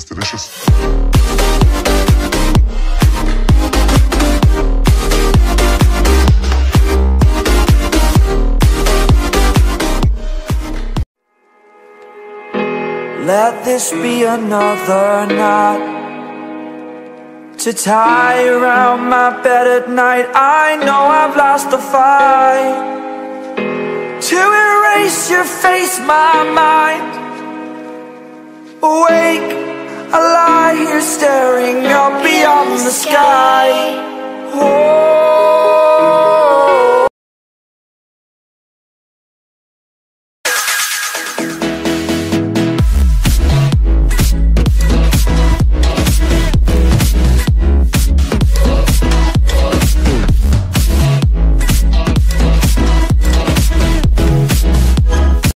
It's delicious. Let this be another knot To tie around my bed at night I know I've lost the fight. To erase your face, my mind. Awake, I lie here staring